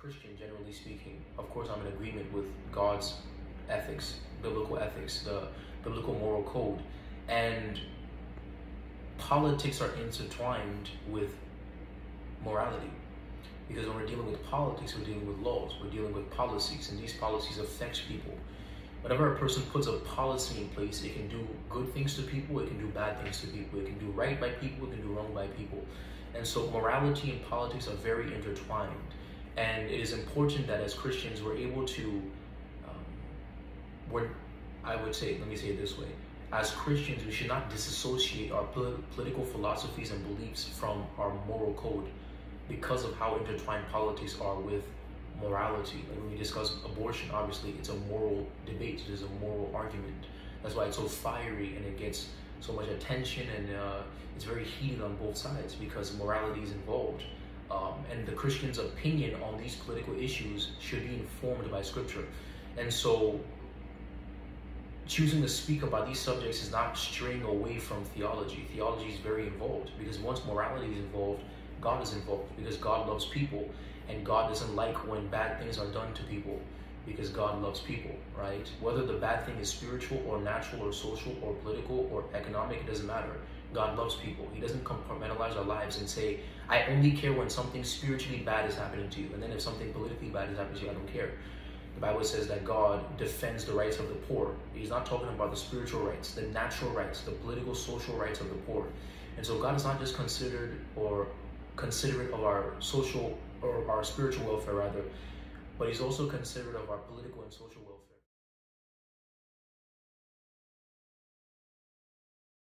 Christian, generally speaking, of course, I'm in agreement with God's ethics, biblical ethics, the biblical moral code, and politics are intertwined with morality. Because when we're dealing with politics, we're dealing with laws, we're dealing with policies, and these policies affect people. Whenever a person puts a policy in place, it can do good things to people, it can do bad things to people, it can do right by people, it can do wrong by people. And so morality and politics are very intertwined. And it is important that as Christians we're able to, um, we're, I would say, let me say it this way. As Christians, we should not disassociate our political philosophies and beliefs from our moral code because of how intertwined politics are with morality. Like when we discuss abortion, obviously it's a moral debate, it is a moral argument. That's why it's so fiery and it gets so much attention and uh, it's very heated on both sides because morality is involved. Um, and the Christian's opinion on these political issues should be informed by scripture. And so choosing to speak about these subjects is not straying away from theology. Theology is very involved because once morality is involved, God is involved because God loves people and God doesn't like when bad things are done to people because God loves people, right? Whether the bad thing is spiritual or natural or social or political or economic, it doesn't matter. God loves people. He doesn't compartmentalize our lives and say, I only care when something spiritually bad is happening to you. And then if something politically bad is happening to you, I don't care. The Bible says that God defends the rights of the poor. He's not talking about the spiritual rights, the natural rights, the political, social rights of the poor. And so God is not just considered or considerate of our social or our spiritual welfare rather, but he's also considerate of our political and social welfare.